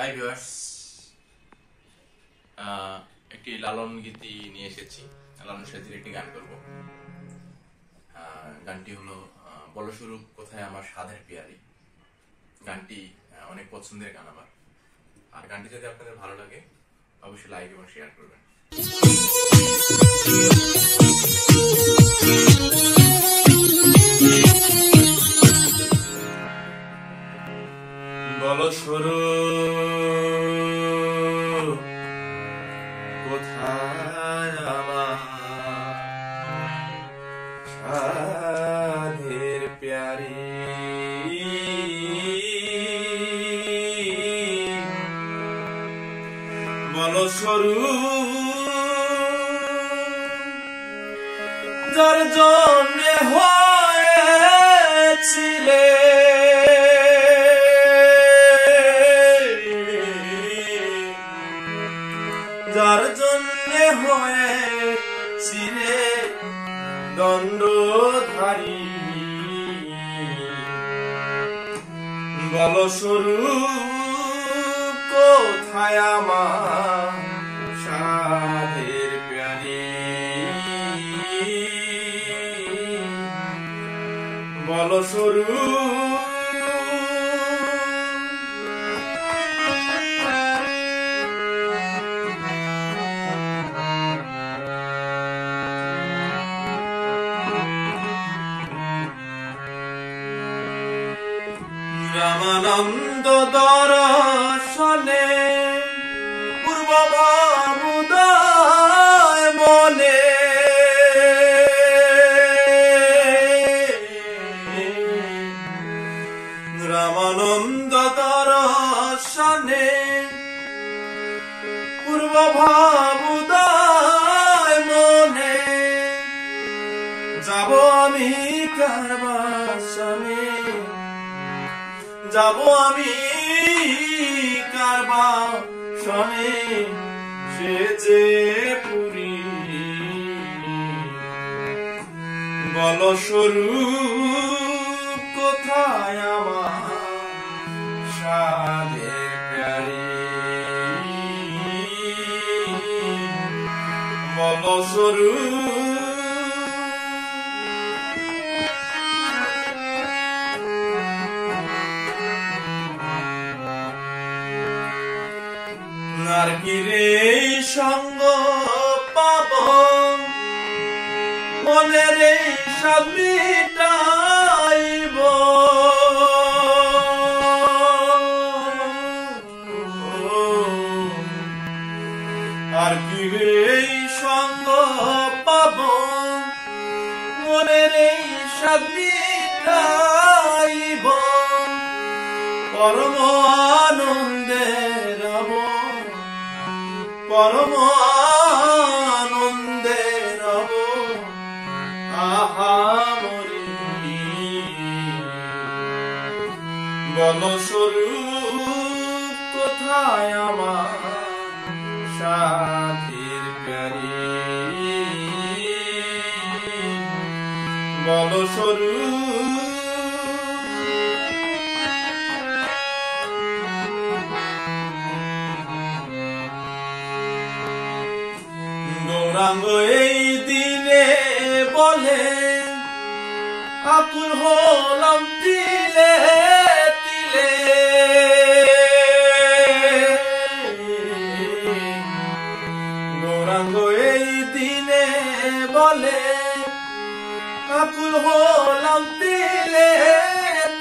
Hi viewers একটি লালন গীতি নিয়ে এসেছি। লালন সাথীর একটি গান করব। আহ, গানটি হলো বলস্বরূপ বলো শুরু কোথায় আমার সাধের পিয়ারি? গানটি অনেক পছন্দের গান আমার। আর গানটি যদি আপনাদের ভালো লাগে অবশ্যই লাইক এবং শেয়ার করবেন। শুরু কোথায় আমার প্যারি? বলো যার জন্য হয়েছিলে দণ্ডধারী বল স্বরূপ কোথায় আমার সাধের প্যারি বল স্বরূপ রামানন্দ দর্শনে পূর্ব ভাবুদয় মনে। রামানন্দ দর্শনে পূর্ব ভাবুদয় মনে। যাব আমি কারবাসনে। যাব আমি কারবা শনে সে যে পুরী। বল স্বরূপ কোথায় আমার সাধে বল স্বরূপ নারকিরে সঙ্গ পাব। মনের সব মিটাইব। আর কি রে সঙ্গ পাব। মনের সব মিটাইব। পরম আনন্দে পরম আনন্দে রব আহা মরি। বল স্বরূপ কোথায় আমার সাথীর প্যারি? বল স্বরূপ গৌরাঙ্গ এই দিনে বলে, আকুল হলাম তিলে তিলে। গৌরাঙ্গ এই দিনে বলে, আকুল হলাম তিলে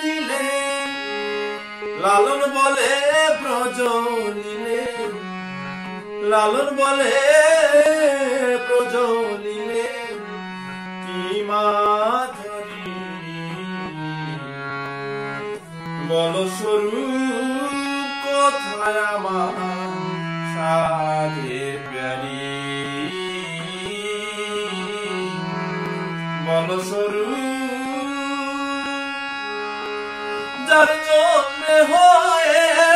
তিলে। লালন বলে প্রজলিলে লালন বলে প্রজলিলে কি মাধুরী বল স্বরূপ কোথায় আমার সাধে প্যারি বল স্বরূপ যার জন্য হয়েছি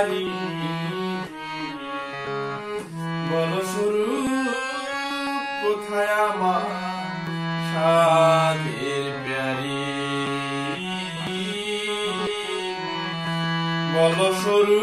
দণ্ডধারী বল শুরু কোথায় আমার সাধের প্যারি? বল সরু